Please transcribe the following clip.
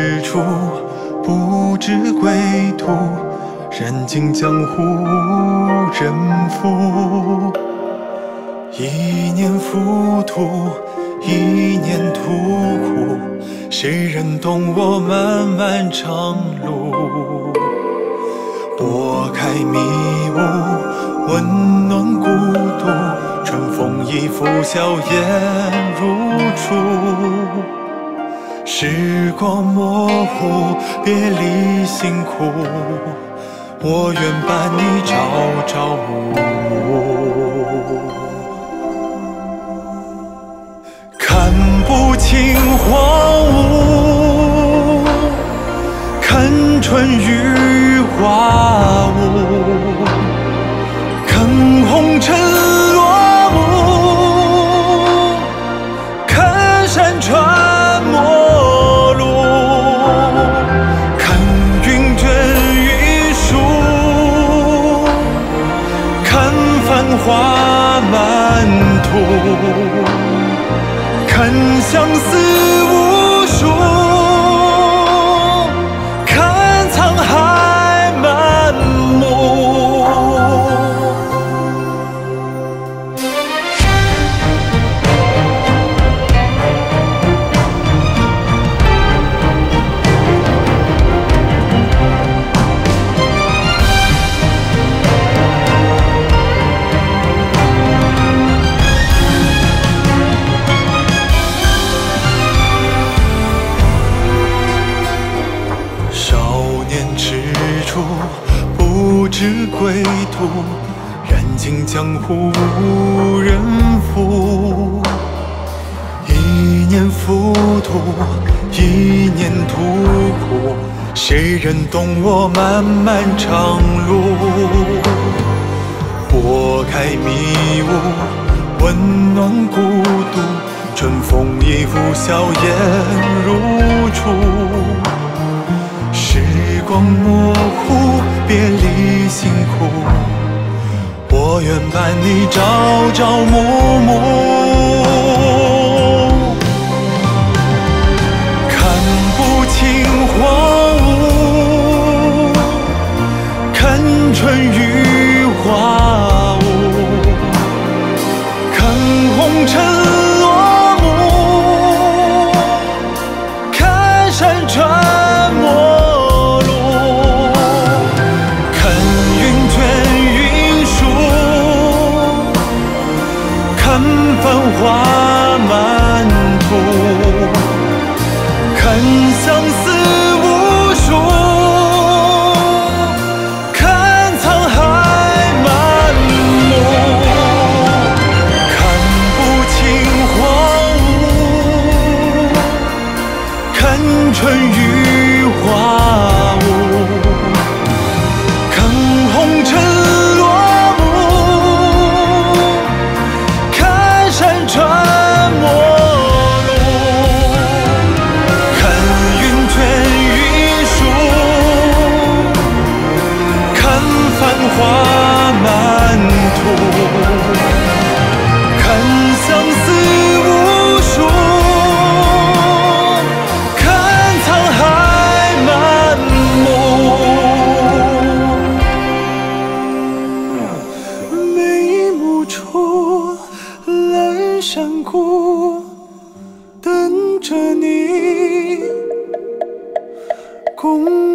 日出不知归途，燃尽江湖人负。一念浮屠，一念屠苦，谁人懂我漫漫长路？拨开迷雾，温暖孤独，春风一拂，笑颜如初。时光模糊，别离辛苦。我愿伴你朝朝暮暮，看不清荒芜，看春雨花雾，看红尘落幕，看山川花满途，看相思无数，是归途，燃尽江湖无人负。一念浮屠，一念屠苦，谁人懂我漫漫长路？拨开迷雾，温暖孤独，春风一拂，笑颜如初。时光模糊，辛苦。我愿伴你朝朝暮暮。看不清荒芜，看春雨花雾，看红尘山谷，等着你。共